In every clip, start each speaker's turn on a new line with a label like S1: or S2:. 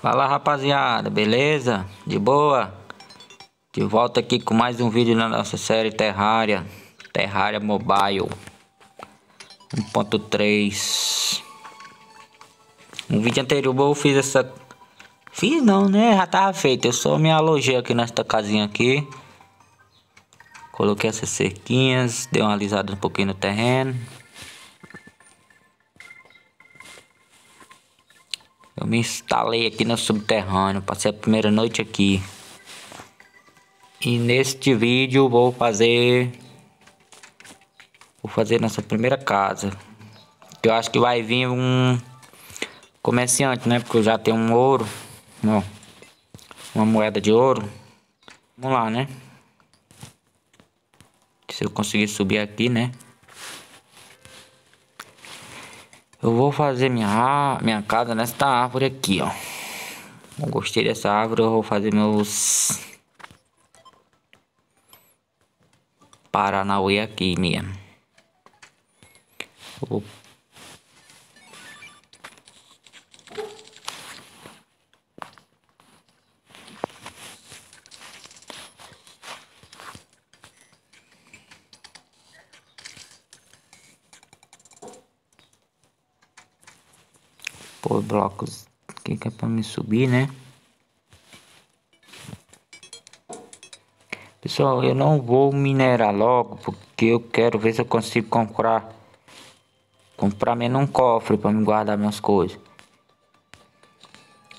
S1: Fala rapaziada, beleza? De boa? De volta aqui com mais um vídeo na nossa série Terraria Terraria Mobile 1.3 No vídeo anterior eu fiz essa... Fiz não, né? Já tava feito, eu só me alojei aqui nesta casinha aqui Coloquei essas cerquinhas, dei uma alisada um pouquinho no terreno Eu me instalei aqui no subterrâneo, passei a primeira noite aqui. E neste vídeo vou fazer vou fazer nossa primeira casa. Eu acho que vai vir um comerciante, né? Porque eu já tenho um ouro, ó, uma moeda de ouro. Vamos lá, né? Se eu conseguir subir aqui, né? Eu vou fazer minha, minha casa nesta árvore aqui, ó. Eu gostei dessa árvore, eu vou fazer meus... Paranauê aqui mesmo. Vou pôr blocos que é para me subir, né? Pessoal, eu não vou minerar logo porque eu quero ver se eu consigo comprar comprar menos um cofre para me guardar minhas coisas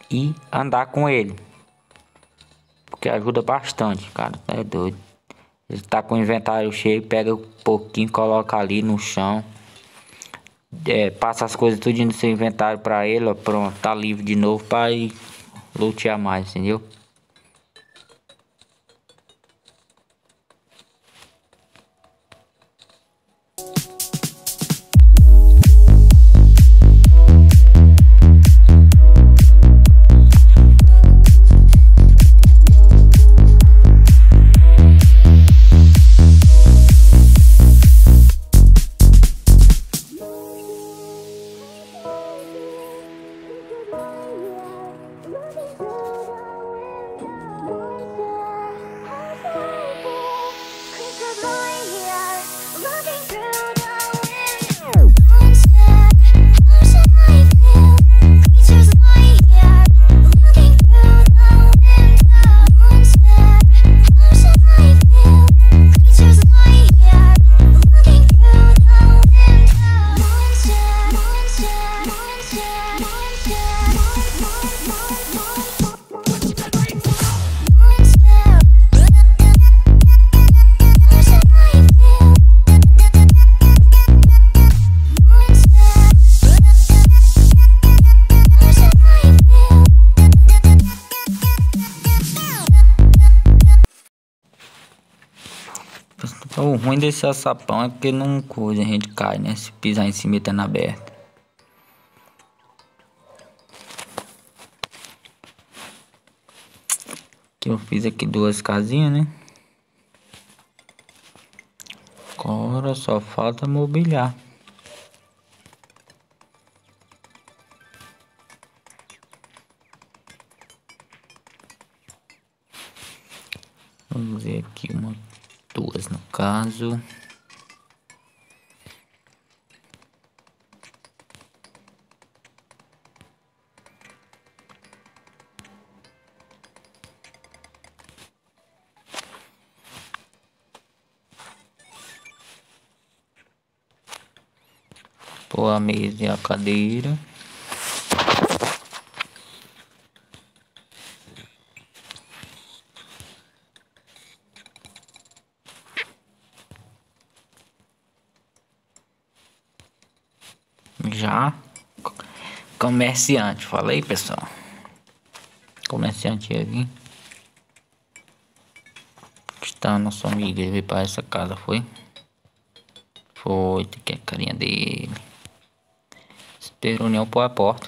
S1: e andar com ele porque ajuda bastante, cara, é doido. Ele tá com o inventário cheio, pega um pouquinho, coloca ali no chão é, passa as coisas tudo no seu inventário para ele, ó, pronto, tá livre de novo para lutear mais, entendeu? Ruim desse açapão é porque não coisa, a gente cai, né? Se pisar em cima tá na aberta. Aqui eu fiz aqui duas casinhas, né? Agora só falta mobiliar. Vamos ver aqui uma duas no caso. Pôr a mesa e a cadeira. Já comerciante, falei pessoal. Comerciante aqui. Está nosso amigo, ele veio para essa casa, foi? Foi, tem que a carinha dele. Esperou nem pôr a porta.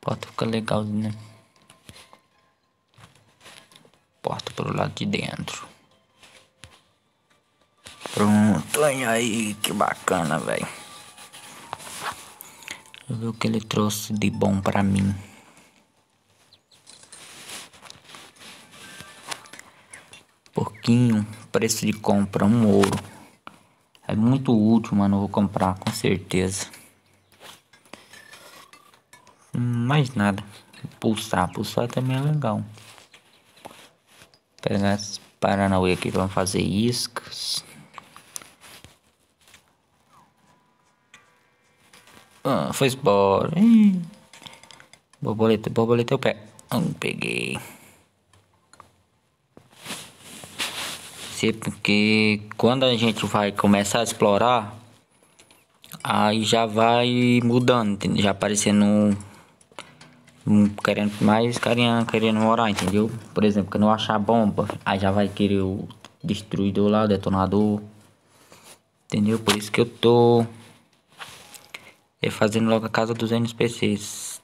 S1: Porta fica legalzinha. Né? Porta pro lado de dentro. Aí, que bacana, velho. Deixa eu ver o que ele trouxe de bom pra mim. Porquinho, preço de compra, um ouro. É muito útil, mano. vou comprar com certeza. Mais nada. Pulsar, pulsar também é legal. Pegar esse Paranauê aqui, vamos fazer iscas. Ah, foi embora. Ih. Borboleta, borboleta eu. Não peguei. Sei porque quando a gente vai começar a explorar, aí já vai mudando, já aparecendo um, querendo mais carinha querendo morar, entendeu? Por exemplo, quando eu achar bomba, aí já vai querer o destruidor lá, o detonador. Entendeu? Por isso que eu tô e fazendo logo a casa dos NPCs.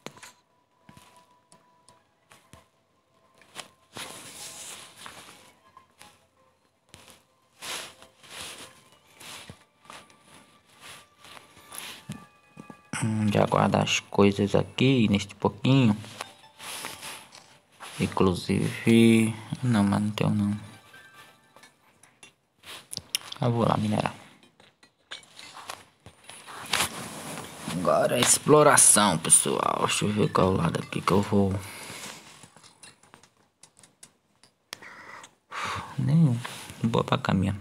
S1: Hum, já guardar as coisas aqui neste pouquinho. Inclusive. Não, mas não tenho não. Eu vou lá minerar. Agora é exploração, pessoal. Deixa eu ver qual lado aqui que eu vou. Nenhum. Boa pra caminhar.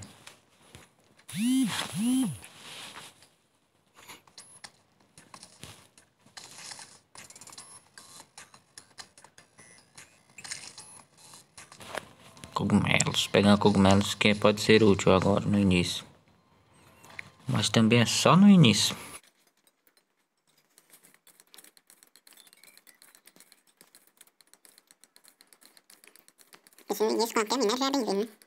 S1: Cogumelos. Pegando cogumelos que pode ser útil agora no início. Mas também é só no início.
S2: Esse início com a terminar já é bem-vindo, né?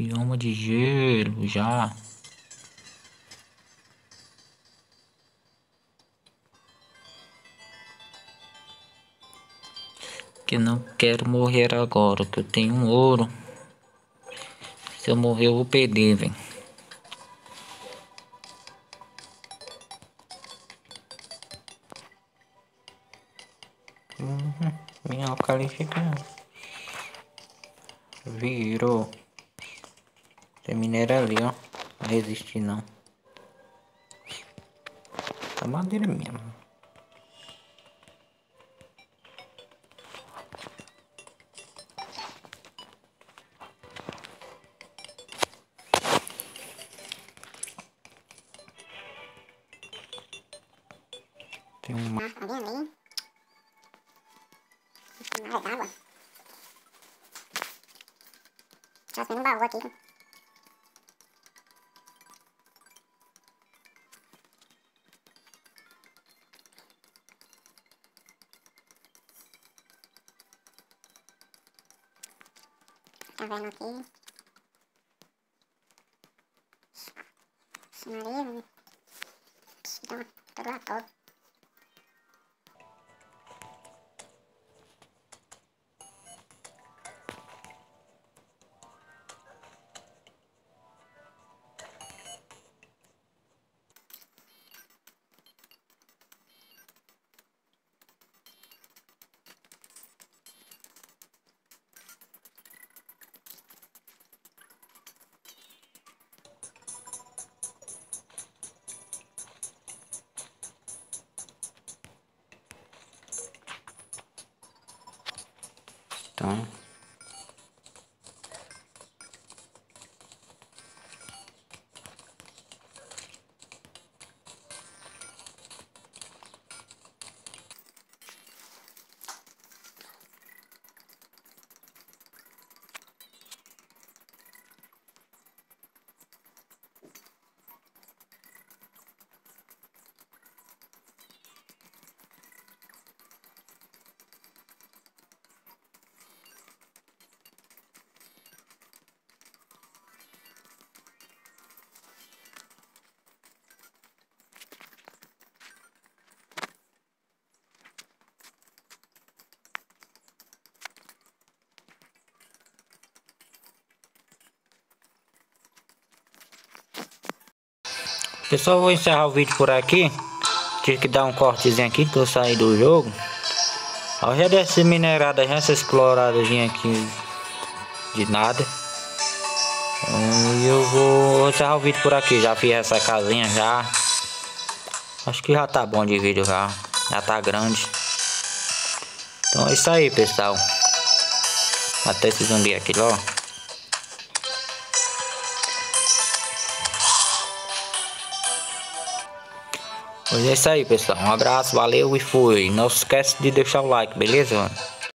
S1: Bioma de gelo já. Que não quero morrer agora, que eu tenho um ouro. Se eu morrer eu vou perder, velho. Uhum. Minha fica virou. Tem minério ali, ó. Não resiste não. Tá madeira mesmo. Tem uma...
S2: Tá vendo aí? Mais água. Só tem um baú aqui. Tá vendo aqui? Esse nariz,
S1: tá? Pessoal, vou encerrar o vídeo por aqui. Tive que dar um cortezinho aqui que eu saí do jogo. Ó, já dessa minerada, já essa exploradazinha aqui de nada. E eu vou encerrar o vídeo por aqui. Já fiz essa casinha já. Acho que já tá bom de vídeo já. Já tá grande. Então é isso aí, pessoal. Até esse zumbi aqui, ó. Pois é isso aí, pessoal. Um abraço, valeu e fui. Não esquece de deixar o like, beleza, mano?